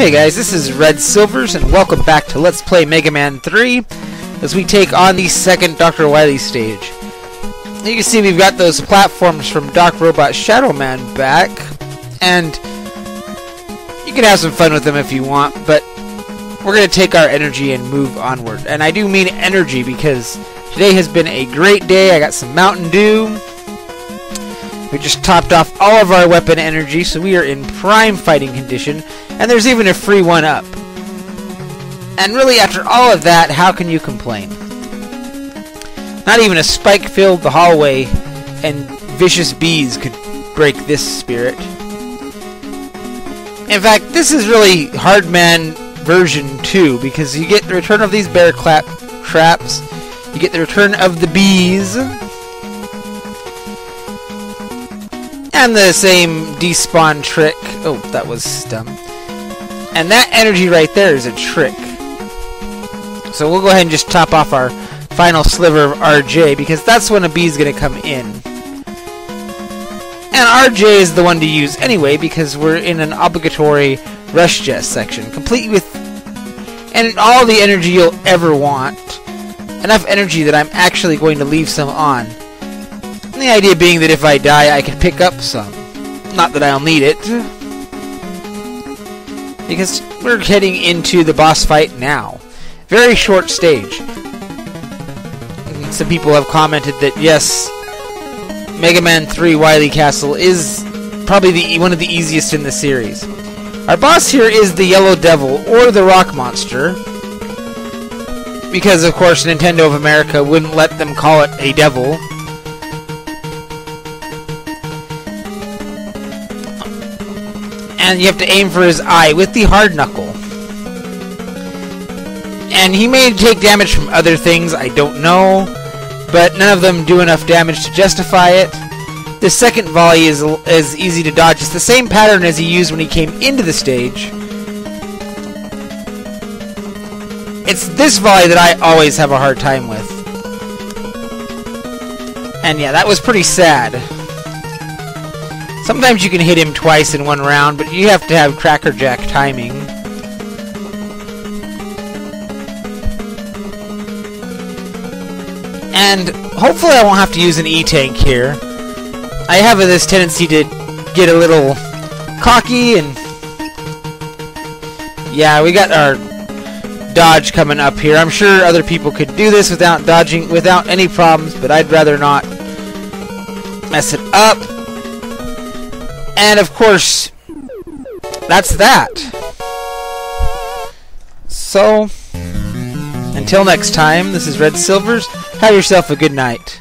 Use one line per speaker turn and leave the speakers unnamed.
Hey guys, this is Red Silvers, and welcome back to Let's Play Mega Man 3 as we take on the second Dr. Wily stage. You can see we've got those platforms from Doc Robot Shadow Man back, and you can have some fun with them if you want, but we're going to take our energy and move onward. And I do mean energy because today has been a great day. I got some Mountain Dew. We just topped off all of our weapon energy, so we are in prime fighting condition, and there's even a free one up. And really, after all of that, how can you complain? Not even a spike-filled the hallway and vicious bees could break this spirit. In fact, this is really Hardman version 2, because you get the return of these bear clap traps, you get the return of the bees, and the same despawn trick. Oh, that was dumb. And that energy right there is a trick. So we'll go ahead and just top off our final sliver of RJ because that's when a bee is going to come in. And RJ is the one to use anyway because we're in an obligatory rush jet section, complete with and all the energy you'll ever want. Enough energy that I'm actually going to leave some on. The idea being that if I die, I can pick up some. Not that I'll need it. Because we're heading into the boss fight now. Very short stage. Some people have commented that yes, Mega Man 3 Wily Castle is probably the one of the easiest in the series. Our boss here is the Yellow Devil, or the Rock Monster. Because, of course, Nintendo of America wouldn't let them call it a devil. And you have to aim for his eye with the hard knuckle. And he may take damage from other things, I don't know. But none of them do enough damage to justify it. The second volley is, is easy to dodge. It's the same pattern as he used when he came into the stage. It's this volley that I always have a hard time with. And yeah, that was pretty sad. Sometimes you can hit him twice in one round, but you have to have crackerjack timing. And hopefully I won't have to use an E-Tank here. I have this tendency to get a little cocky and... Yeah, we got our dodge coming up here. I'm sure other people could do this without dodging, without any problems, but I'd rather not mess it up. And of course, that's that. So, until next time, this is Red Silvers. Have yourself a good night.